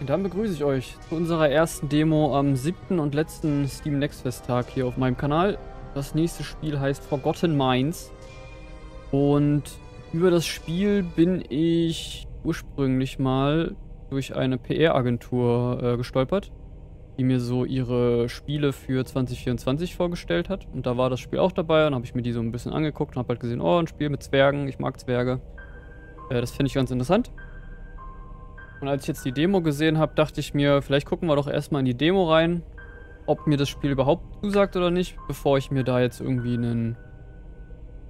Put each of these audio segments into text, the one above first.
Dann begrüße ich euch zu unserer ersten Demo am siebten und letzten Steam Next Fest Tag hier auf meinem Kanal. Das nächste Spiel heißt Forgotten Minds. Und über das Spiel bin ich ursprünglich mal durch eine PR-Agentur äh, gestolpert, die mir so ihre Spiele für 2024 vorgestellt hat. Und da war das Spiel auch dabei und habe ich mir die so ein bisschen angeguckt und habe halt gesehen, oh, ein Spiel mit Zwergen, ich mag Zwerge. Äh, das finde ich ganz interessant. Und als ich jetzt die Demo gesehen habe, dachte ich mir, vielleicht gucken wir doch erstmal in die Demo rein, ob mir das Spiel überhaupt zusagt oder nicht, bevor ich mir da jetzt irgendwie einen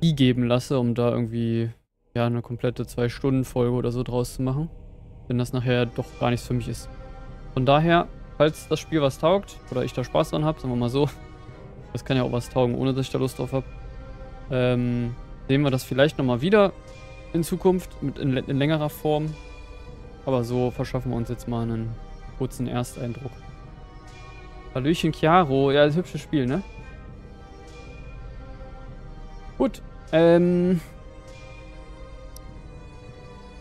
Key geben lasse, um da irgendwie ja eine komplette 2-Stunden-Folge oder so draus zu machen. Wenn das nachher doch gar nichts für mich ist. Von daher, falls das Spiel was taugt oder ich da Spaß dran habe, sagen wir mal so, das kann ja auch was taugen, ohne dass ich da Lust drauf habe, ähm, sehen wir das vielleicht nochmal wieder in Zukunft mit in, in längerer Form. Aber so verschaffen wir uns jetzt mal einen kurzen Ersteindruck. Hallöchen Chiaro. Ja, das ist ein hübsches Spiel, ne? Gut. Ähm.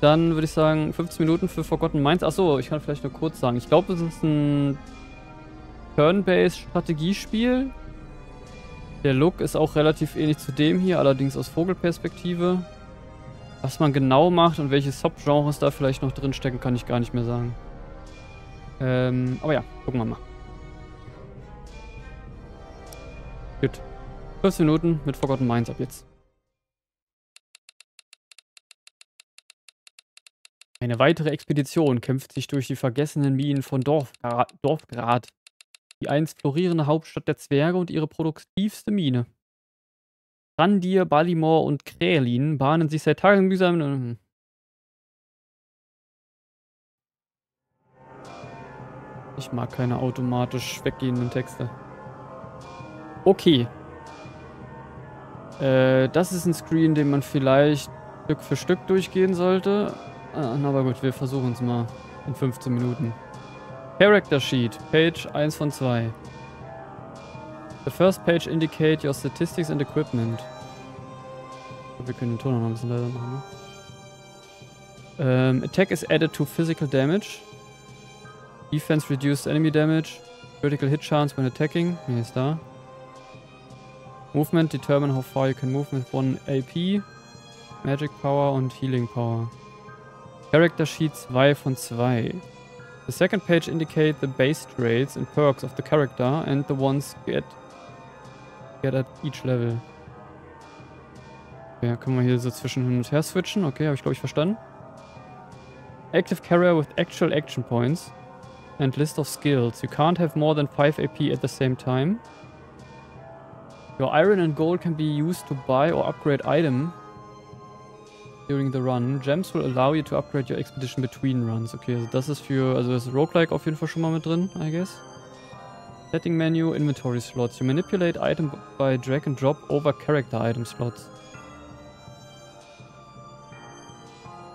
Dann würde ich sagen, 15 Minuten für Forgotten Minds. Achso, ich kann vielleicht nur kurz sagen. Ich glaube, es ist ein Turn-Based Strategiespiel. Der Look ist auch relativ ähnlich zu dem hier, allerdings aus Vogelperspektive. Was man genau macht und welche Subgenres da vielleicht noch drin stecken, kann ich gar nicht mehr sagen. Ähm, aber ja, gucken wir mal. Gut. 15 Minuten mit Forgotten Minds ab jetzt. Eine weitere Expedition kämpft sich durch die vergessenen Minen von Dorfgra Dorfgrad. Die einst florierende Hauptstadt der Zwerge und ihre produktivste Mine. Randir, Balimor und Krälin bahnen sich seit Tagen mühsam... Ich mag keine automatisch weggehenden Texte. Okay. Äh, das ist ein Screen, den man vielleicht Stück für Stück durchgehen sollte. Ah, aber gut, wir versuchen es mal in 15 Minuten. Character Sheet, Page 1 von 2. The first page indicate your statistics and equipment. Wir können den Ton noch ein bisschen leiser machen. Ne? Um, attack is added to physical damage. Defense reduced enemy damage. Critical hit chance when attacking. Ist da. Movement determine how far you can move with one AP. Magic Power und Healing Power. Character Sheet 2 von 2. The second page indicate the base traits and perks of the character and the ones get get at each level. Okay, können wir hier so zwischen hin und her switchen. Okay, habe ich glaube ich verstanden. Active Carrier with actual action points and list of skills. You can't have more than 5 AP at the same time. Your iron and gold can be used to buy or upgrade item during the run. Gems will allow you to upgrade your expedition between runs. Okay, also das ist für, also das ist Roguelike auf jeden Fall schon mal mit drin, I guess. Setting Menu, Inventory Slots. You manipulate item by drag and drop over character item slots.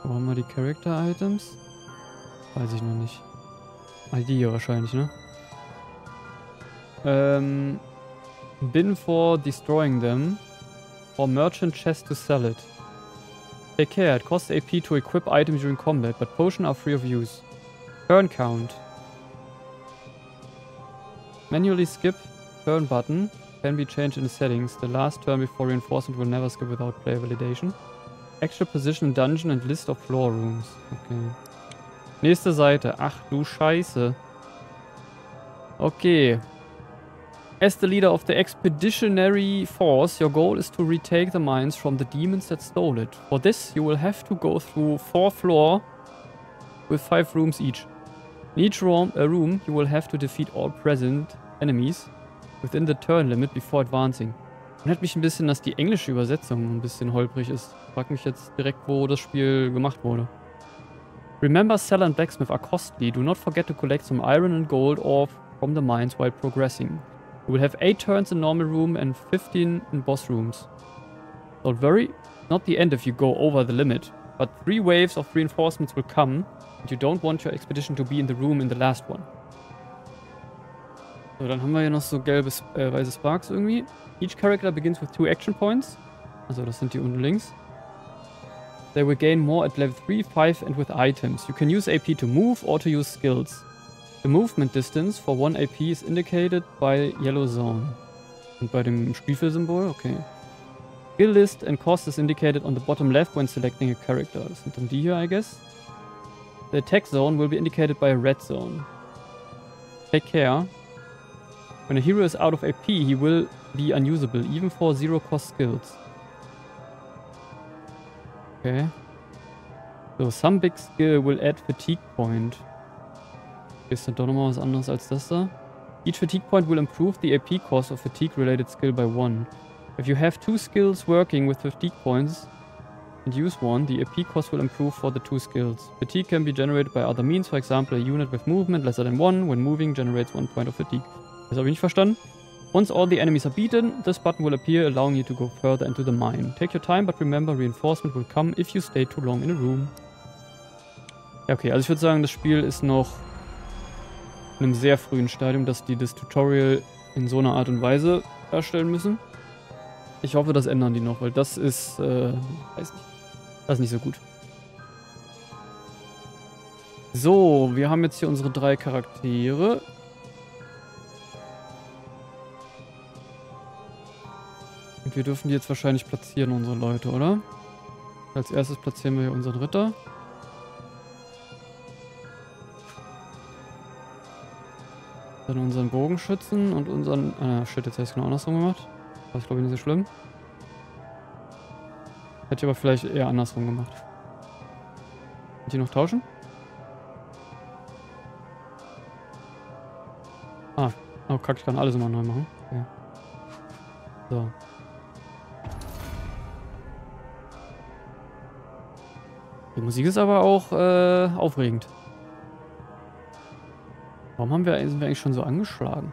Wo haben wir die Character Items? Weiß ich noch nicht. Ah, die hier wahrscheinlich, ne? Ähm, bin for destroying them. Or merchant chest to sell it. Take care, it costs AP to equip items during combat, but potion are free of use. Turn count. Manually skip turn button can be changed in the settings. The last turn before reinforcement will never skip without player validation. Extra position dungeon and list of floor rooms. Okay. Nächste Seite. Ach du Scheiße. Okay. As the leader of the expeditionary force, your goal is to retake the mines from the demons that stole it. For this, you will have to go through four floor with five rooms each. In each room, a room, you will have to defeat all present enemies within the turn limit before advancing. Wundert mich ein bisschen, dass die englische Übersetzung ein bisschen holprig ist. Frag mich jetzt direkt, wo das Spiel gemacht wurde. Remember, Cellar and Blacksmith are costly. Do not forget to collect some iron and gold ore from the mines while progressing. You will have 8 turns in normal room and 15 in boss rooms. Don't worry, not the end if you go over the limit, but 3 waves of reinforcements will come and you don't want your expedition to be in the room in the last one. So, dann haben wir hier noch so gelbe, äh, weiße Sparks irgendwie. Each character begins with two action points. Also das sind die unten links. They will gain more at level 3, 5 and with items. You can use AP to move or to use skills. The movement distance for one AP is indicated by yellow zone. Und bei dem Stiefelsymbol, okay. Skill list and cost is indicated on the bottom left when selecting a character. Das sind dann die hier, I guess. The attack zone will be indicated by a red zone. Take care. When a hero is out of AP, he will be unusable, even for zero cost skills. Okay. So, some big skill will add fatigue point. Ist dann doch nochmal was anderes als das da. Each fatigue point will improve the AP cost of fatigue related skill by one. If you have two skills working with fatigue points and use one, the AP cost will improve for the two skills. Fatigue can be generated by other means, for example, a unit with movement lesser than one when moving generates one point of fatigue. Das habe ich nicht verstanden. Once all the enemies are beaten, this button will appear, allowing you to go further into the mine. Take your time, but remember, reinforcement will come if you stay too long in a room. Ja, okay, also ich würde sagen, das Spiel ist noch in einem sehr frühen Stadium, dass die das Tutorial in so einer Art und Weise darstellen müssen. Ich hoffe, das ändern die noch, weil das ist, äh, weiß nicht, das ist nicht so gut. So, wir haben jetzt hier unsere drei Charaktere. Und wir dürfen die jetzt wahrscheinlich platzieren, unsere Leute, oder? Als erstes platzieren wir hier unseren Ritter. Dann unseren Bogenschützen und unseren... Ah, shit, jetzt habe ich es genau andersrum gemacht. Das ist, glaube ich, nicht so schlimm. Hätte ich aber vielleicht eher andersrum gemacht. Könnt ihr noch tauschen? Ah, oh kack, ich kann alles immer neu machen. Okay. So. Die Musik ist aber auch äh, aufregend. Warum haben wir, sind wir eigentlich schon so angeschlagen?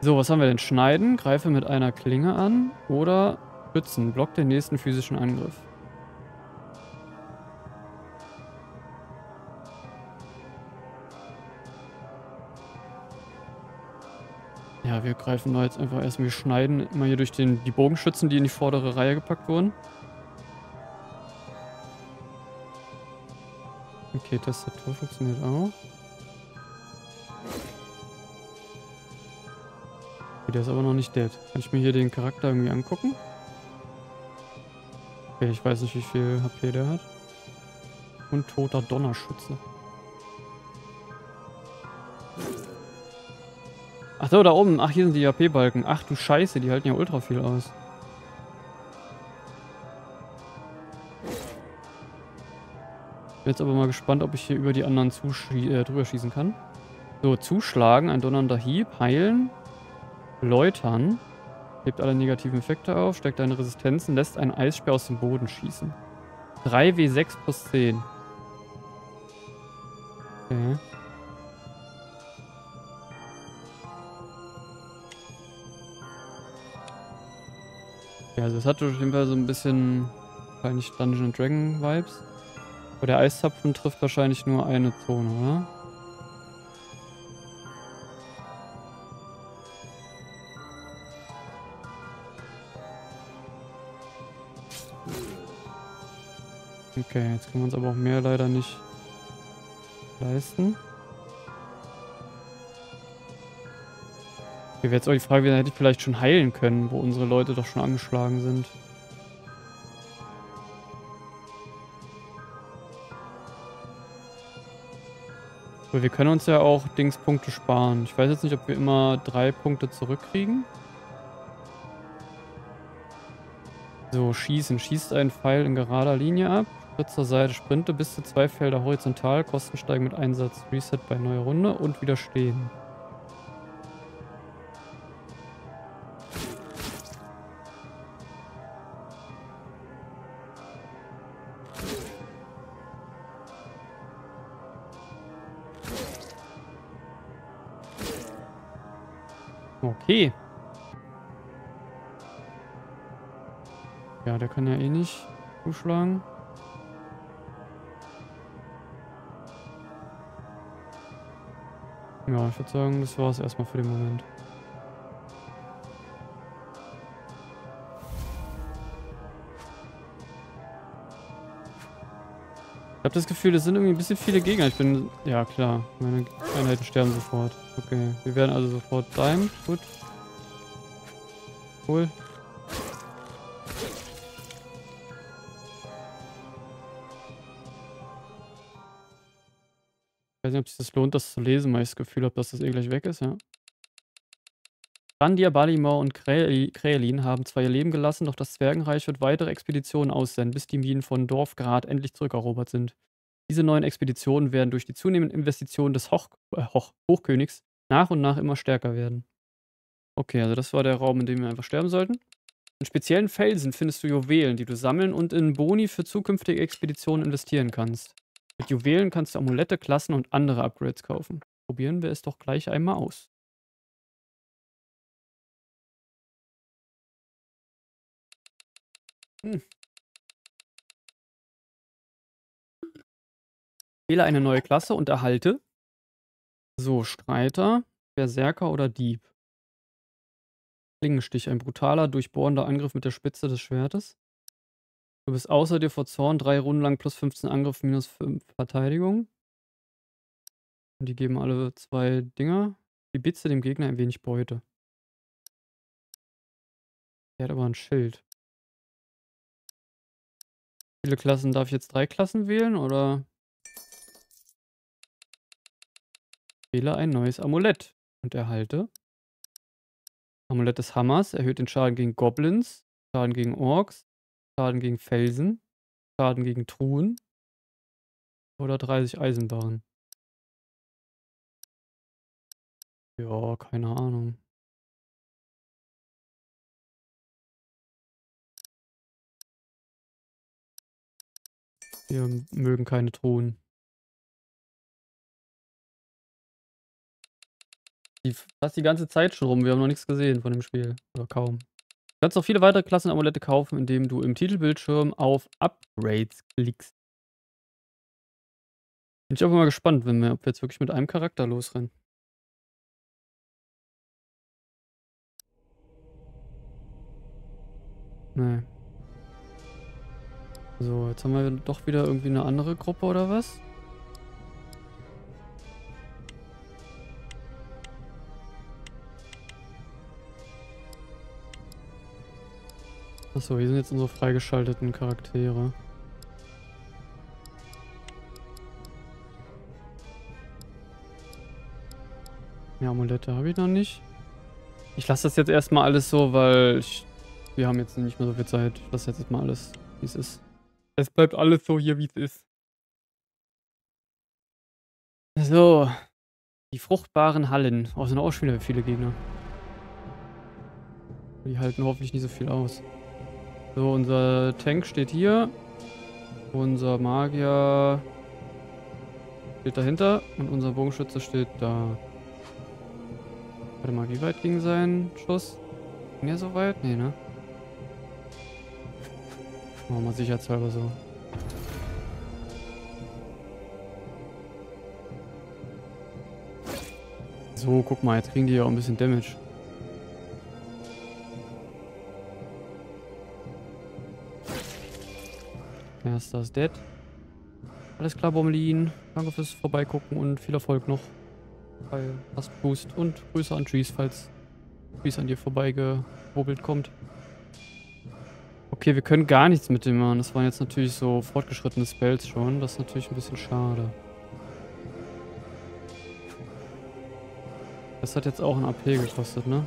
So, was haben wir denn? Schneiden, greife mit einer Klinge an oder schützen, block den nächsten physischen Angriff. Ja, wir greifen da jetzt einfach erstmal, wir schneiden immer hier durch den, die Bogenschützen, die in die vordere Reihe gepackt wurden. Okay, Tastatur funktioniert auch. Okay, der ist aber noch nicht dead. Kann ich mir hier den Charakter irgendwie angucken? Okay, ich weiß nicht, wie viel HP der hat. Und toter Donnerschütze. Ach so, da oben. Ach, hier sind die HP-Balken. Ach du Scheiße, die halten ja ultra viel aus. Jetzt aber mal gespannt, ob ich hier über die anderen äh, drüber schießen kann. So, zuschlagen, ein donnernder Hieb, heilen, läutern, hebt alle negativen Effekte auf, steckt deine Resistenzen, lässt einen Eisspeer aus dem Boden schießen. 3W6 plus 10. Okay. Ja, also es hat auf jeden Fall so ein bisschen wahrscheinlich Dungeon Dragon Vibes. Aber der Eiszapfen trifft wahrscheinlich nur eine Zone, oder? Okay, jetzt können wir uns aber auch mehr leider nicht leisten. Okay, wäre jetzt auch die Frage, wie hätte ich vielleicht schon heilen können, wo unsere Leute doch schon angeschlagen sind. Aber wir können uns ja auch Dingspunkte sparen. Ich weiß jetzt nicht, ob wir immer drei Punkte zurückkriegen. So, schießen. Schießt einen Pfeil in gerader Linie ab. Schritt zur Seite, sprinte bis zu zwei Felder horizontal, Kosten steigen mit Einsatz, Reset bei neuer Runde und widerstehen. Okay. Ja, der kann ja eh nicht zuschlagen. Ja, ich würde sagen, das war es erstmal für den Moment. Habe das Gefühl, das sind irgendwie ein bisschen viele Gegner. Ich bin... Ja, klar. Meine Einheiten sterben sofort. Okay. Wir werden also sofort bleiben. Gut. Cool. Ich weiß nicht, ob sich das lohnt, das zu lesen, weil ich das Gefühl habe, dass das eh gleich weg ist, ja. Randir, Balimor und Krähelin haben zwar ihr Leben gelassen, doch das Zwergenreich wird weitere Expeditionen aussenden, bis die Minen von Dorfgrad endlich zurückerobert sind. Diese neuen Expeditionen werden durch die zunehmenden Investitionen des Hoch äh, Hoch Hochkönigs nach und nach immer stärker werden. Okay, also das war der Raum, in dem wir einfach sterben sollten. In speziellen Felsen findest du Juwelen, die du sammeln und in Boni für zukünftige Expeditionen investieren kannst. Mit Juwelen kannst du Amulette, Klassen und andere Upgrades kaufen. Probieren wir es doch gleich einmal aus. Hm. Wähle eine neue Klasse und erhalte. So, Streiter, Berserker oder Dieb. Klingenstich, ein brutaler, durchbohrender Angriff mit der Spitze des Schwertes. Du bist außer dir vor Zorn drei Runden lang plus 15 Angriff, minus 5 Verteidigung. Und die geben alle zwei Dinger. Die Bitze dem Gegner ein wenig Beute. Er hat aber ein Schild. Viele Klassen? Darf ich jetzt drei Klassen wählen oder? Wähle ein neues Amulett und erhalte. Amulett des Hammers erhöht den Schaden gegen Goblins, Schaden gegen Orks, Schaden gegen Felsen, Schaden gegen Truhen oder 30 Eisenbahnen. Ja, keine Ahnung. Wir mögen keine Truhen. Die fast die ganze Zeit schon rum. Wir haben noch nichts gesehen von dem Spiel. Oder kaum. Du kannst auch viele weitere Klassenamulette kaufen, indem du im Titelbildschirm auf Upgrades klickst. Bin ich auch mal gespannt, wenn wir, ob wir jetzt wirklich mit einem Charakter losrennen. Nee. So, jetzt haben wir doch wieder irgendwie eine andere Gruppe oder was? Achso, hier sind jetzt unsere freigeschalteten Charaktere. Ja, Amulette habe ich noch nicht. Ich lasse das jetzt erstmal alles so, weil ich, wir haben jetzt nicht mehr so viel Zeit. Ich lasse jetzt mal alles, wie es ist. Es bleibt alles so hier, wie es ist. So. Die fruchtbaren Hallen. Oh, sind auch schon wieder viele Gegner. Die halten hoffentlich nicht so viel aus. So, unser Tank steht hier. Unser Magier steht dahinter. Und unser Bogenschütze steht da. Warte mal, wie weit ging sein Schuss? Ging er so weit? Nee, ne? Machen wir sicherheitshalber so. So, guck mal, jetzt kriegen die ja auch ein bisschen Damage. Erster ist dead. Alles klar, Bommelin. Danke fürs Vorbeigucken und viel Erfolg noch bei Fast Boost. Und Grüße an Trees, falls Trees an dir vorbeigewubbelt kommt. Okay, wir können gar nichts mit dem machen. Das waren jetzt natürlich so fortgeschrittene Spells schon. Das ist natürlich ein bisschen schade. Das hat jetzt auch ein AP gekostet, ne?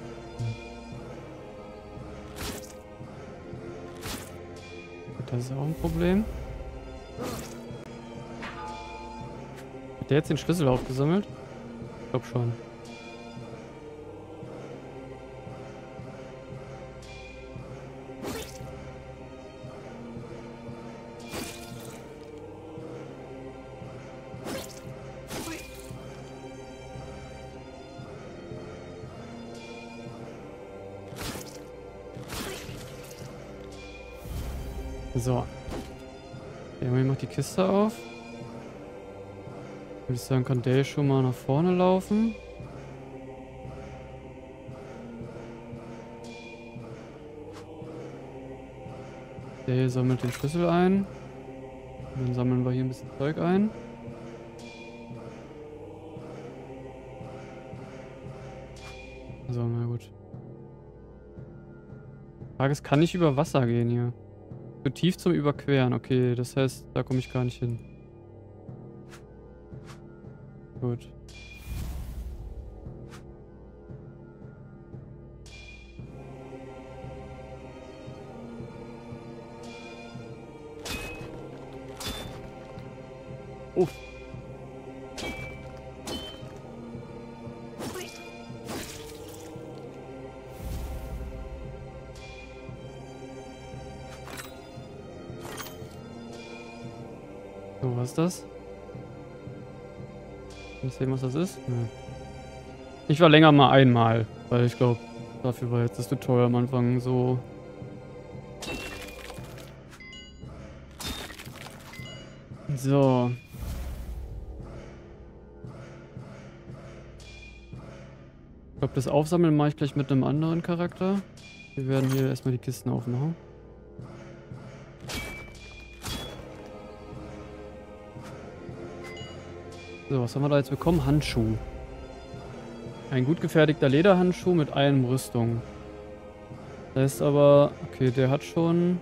Das ist auch ein Problem. Hat der jetzt den Schlüssel aufgesammelt? Ich glaube schon. So. Irgendwie macht die Kiste auf. Würde ich sagen, kann der schon mal nach vorne laufen. Hier sammelt den Schlüssel ein. Dann sammeln wir hier ein bisschen Zeug ein. So, na gut. Frage ist, kann ich über Wasser gehen hier? Zu tief zum Überqueren. Okay, das heißt, da komme ich gar nicht hin. Gut. Ist das? Kann ich sehen, was das ist? Nö. Ich war länger mal einmal, weil ich glaube, dafür war jetzt das Tutorial am Anfang so So. Ich glaube, das Aufsammeln mache ich gleich mit einem anderen Charakter. Wir werden hier erstmal die Kisten aufmachen. So, was haben wir da jetzt bekommen? Handschuh. Ein gut gefertigter Lederhandschuh mit einem Rüstung. Das heißt aber, okay, der hat schon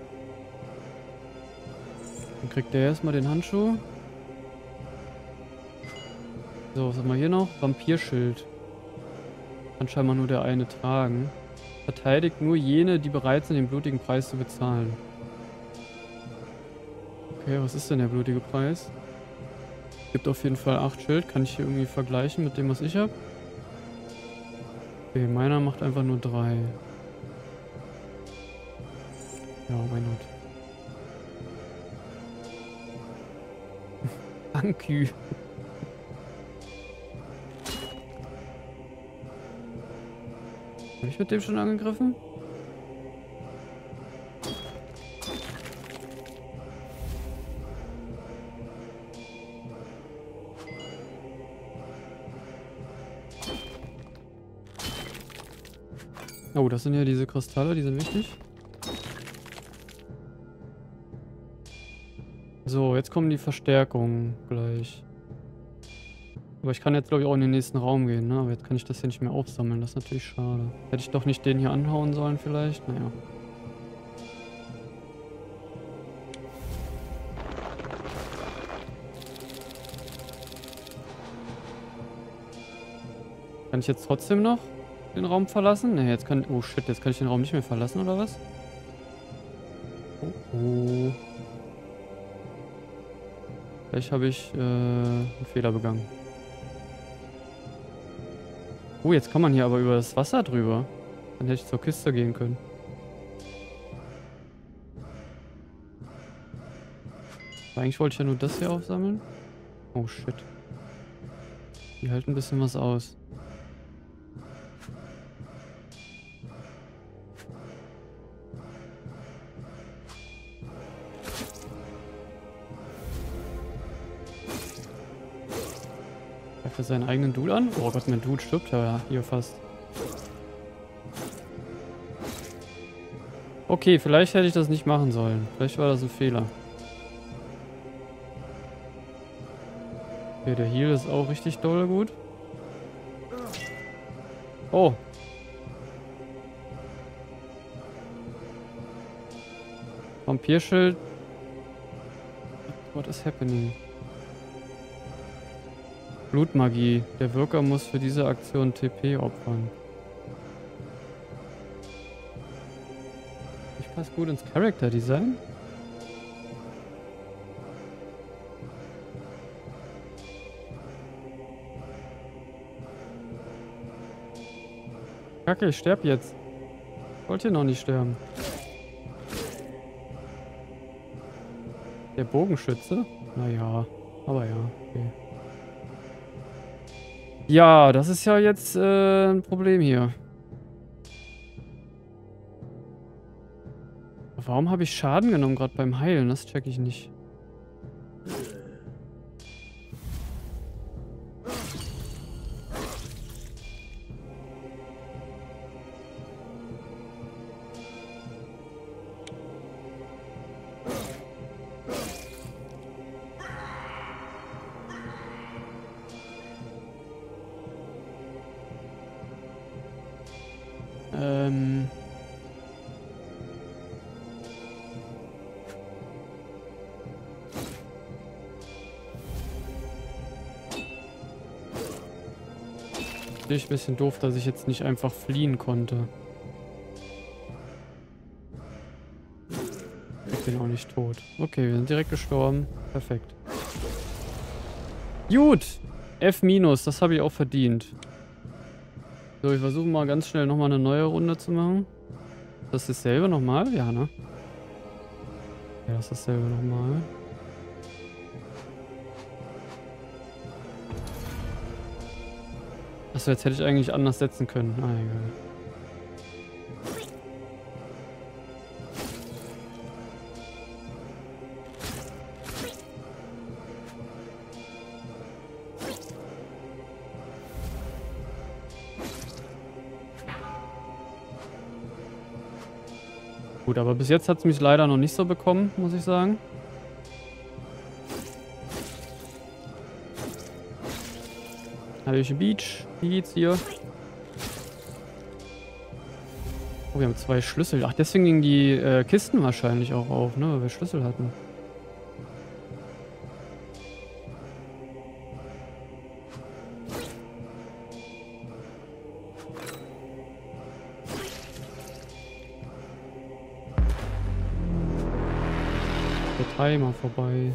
dann kriegt der erstmal den Handschuh. So, was haben wir hier noch? Vampirschild. Kann scheinbar nur der eine tragen. Verteidigt nur jene, die bereit sind, den blutigen Preis zu bezahlen. Okay, was ist denn der blutige Preis? Gibt auf jeden Fall 8 Schild. Kann ich hier irgendwie vergleichen mit dem, was ich habe? Okay, meiner macht einfach nur 3. Ja, why not? Ankü. Habe ich mit dem schon angegriffen? Oh, das sind ja diese Kristalle, die sind wichtig. So, jetzt kommen die Verstärkungen gleich. Aber ich kann jetzt, glaube ich, auch in den nächsten Raum gehen, ne? Aber jetzt kann ich das hier nicht mehr aufsammeln. Das ist natürlich schade. Hätte ich doch nicht den hier anhauen sollen vielleicht? Naja. Kann ich jetzt trotzdem noch den Raum verlassen? Ne, jetzt kann... Oh shit, jetzt kann ich den Raum nicht mehr verlassen, oder was? Oh, oh. Vielleicht habe ich äh, einen Fehler begangen. Oh, jetzt kann man hier aber über das Wasser drüber. Dann hätte ich zur Kiste gehen können. Eigentlich wollte ich ja nur das hier aufsammeln. Oh shit. Die halten ein bisschen was aus. Seinen eigenen Dude an? Oh Gott, mein Dude stirbt ja hier fast. Okay, vielleicht hätte ich das nicht machen sollen. Vielleicht war das ein Fehler. Okay, der Heal ist auch richtig doll gut. Oh. Vampirschild. What is happening? Blutmagie. Der Wirker muss für diese Aktion TP opfern. Ich passe gut ins Character Design. Kacke, ich sterb jetzt. Wollte hier noch nicht sterben. Der Bogenschütze? Naja, aber ja, okay. Ja, das ist ja jetzt äh, ein Problem hier. Warum habe ich Schaden genommen gerade beim Heilen? Das check ich nicht. Natürlich ein bisschen doof, dass ich jetzt nicht einfach fliehen konnte. Ich bin auch nicht tot. Okay, wir sind direkt gestorben. Perfekt. Gut. F-, das habe ich auch verdient. So, ich versuche mal ganz schnell nochmal eine neue Runde zu machen. Das ist dasselbe nochmal? Ja, ne? Ja, das ist dasselbe nochmal. Achso, jetzt hätte ich eigentlich anders setzen können. Ah, egal. Gut, aber bis jetzt hat es mich leider noch nicht so bekommen, muss ich sagen. Hallöchen Beach. Wie geht's hier? Oh, wir haben zwei Schlüssel. Ach, deswegen gingen die äh, Kisten wahrscheinlich auch auf, ne? Weil wir Schlüssel hatten. Timer vorbei.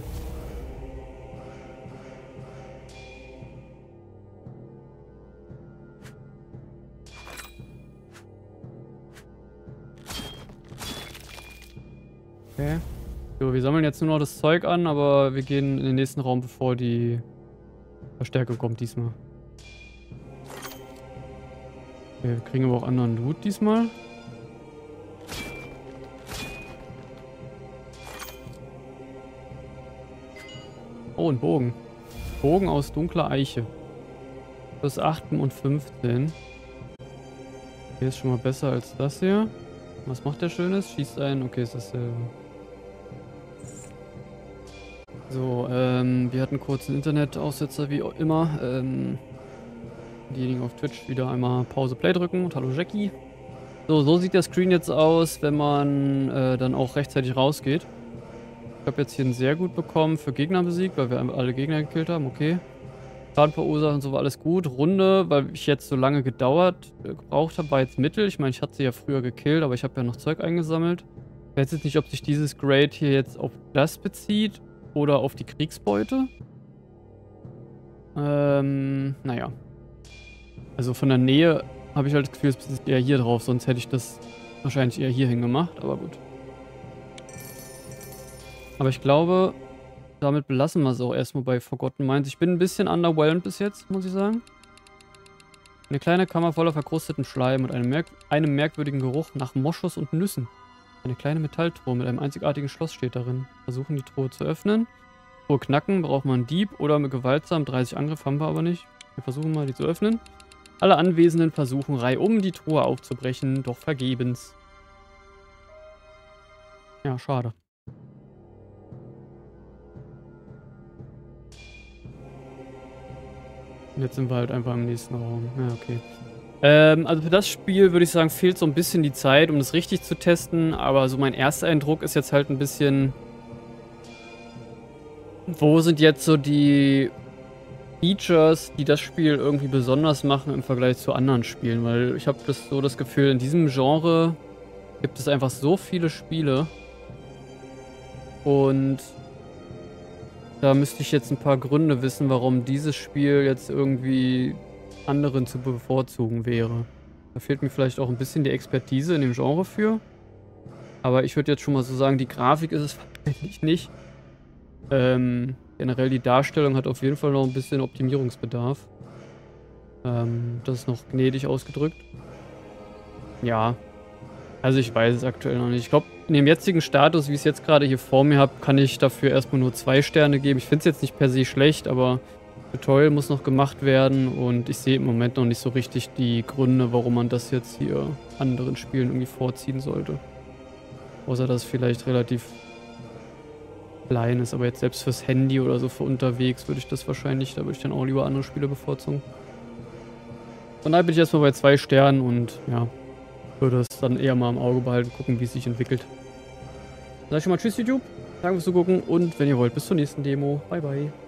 Wir sammeln jetzt nur noch das Zeug an, aber wir gehen in den nächsten Raum, bevor die Verstärkung kommt diesmal. Okay, wir kriegen aber auch anderen Loot diesmal. Oh, ein Bogen. Bogen aus dunkler Eiche. Plus 8 und 15. Hier ist schon mal besser als das hier. Was macht der Schönes? Schießt ein. Okay, ist dasselbe. So, ähm, wir hatten kurz einen Internetaussetzer wie immer. Ähm, diejenigen auf Twitch wieder einmal Pause Play drücken und hallo Jackie. So, so sieht der Screen jetzt aus, wenn man äh, dann auch rechtzeitig rausgeht. Ich habe jetzt hier einen sehr gut bekommen für Gegner besiegt, weil wir alle Gegner gekillt haben. Okay. Schaden verursacht und so war alles gut. Runde, weil ich jetzt so lange gedauert, äh, gebraucht habe, war jetzt Mittel. Ich meine, ich hatte sie ja früher gekillt, aber ich habe ja noch Zeug eingesammelt. Ich weiß jetzt nicht, ob sich dieses Grade hier jetzt auf das bezieht oder auf die Kriegsbeute. Ähm, naja. Also von der Nähe habe ich halt das Gefühl, es ist eher hier drauf, sonst hätte ich das wahrscheinlich eher hier hingemacht, aber gut. Aber ich glaube, damit belassen wir es auch erstmal bei Forgotten Minds. Ich bin ein bisschen underwhelmed bis jetzt, muss ich sagen. Eine kleine Kammer voller verkrustetem Schleim und einem, merk einem merkwürdigen Geruch nach Moschus und Nüssen. Eine kleine Metalltruhe mit einem einzigartigen Schloss steht darin. Versuchen die Truhe zu öffnen. Truhe knacken, braucht man einen Dieb oder mit gewaltsam 30 Angriff haben wir aber nicht. Wir versuchen mal, die zu öffnen. Alle Anwesenden versuchen reihum die Truhe aufzubrechen, doch vergebens. Ja, schade. Jetzt sind wir halt einfach im nächsten Raum. Ja, okay. Ähm, also für das Spiel würde ich sagen, fehlt so ein bisschen die Zeit, um das richtig zu testen. Aber so mein erster Eindruck ist jetzt halt ein bisschen... Wo sind jetzt so die Features, die das Spiel irgendwie besonders machen im Vergleich zu anderen Spielen? Weil ich habe so das Gefühl, in diesem Genre gibt es einfach so viele Spiele. Und da müsste ich jetzt ein paar Gründe wissen, warum dieses Spiel jetzt irgendwie anderen zu bevorzugen wäre. Da fehlt mir vielleicht auch ein bisschen die Expertise in dem Genre für. Aber ich würde jetzt schon mal so sagen, die Grafik ist es wahrscheinlich nicht. Ähm, generell die Darstellung hat auf jeden Fall noch ein bisschen Optimierungsbedarf. Ähm, das ist noch gnädig ausgedrückt. Ja, also ich weiß es aktuell noch nicht. Ich glaube, in dem jetzigen Status, wie ich es jetzt gerade hier vor mir habe, kann ich dafür erstmal nur zwei Sterne geben. Ich finde es jetzt nicht per se schlecht, aber Tutorial muss noch gemacht werden und ich sehe im Moment noch nicht so richtig die Gründe, warum man das jetzt hier anderen Spielen irgendwie vorziehen sollte. Außer dass es vielleicht relativ klein ist, aber jetzt selbst fürs Handy oder so für unterwegs würde ich das wahrscheinlich, da würde ich dann auch lieber andere Spiele bevorzugen. Von daher bin ich erstmal bei zwei Sternen und ja, würde es dann eher mal im Auge behalten, gucken, wie es sich entwickelt. Sag ich schon mal Tschüss, YouTube. Danke fürs Zugucken und wenn ihr wollt, bis zur nächsten Demo. Bye, bye.